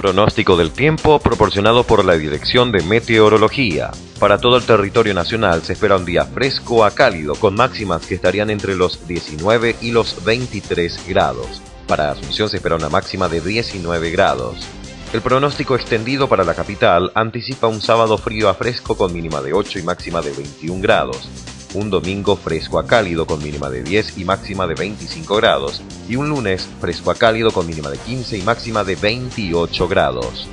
Pronóstico del tiempo proporcionado por la Dirección de Meteorología. Para todo el territorio nacional se espera un día fresco a cálido con máximas que estarían entre los 19 y los 23 grados. Para Asunción se espera una máxima de 19 grados. El pronóstico extendido para la capital anticipa un sábado frío a fresco con mínima de 8 y máxima de 21 grados un domingo fresco a cálido con mínima de 10 y máxima de 25 grados, y un lunes fresco a cálido con mínima de 15 y máxima de 28 grados.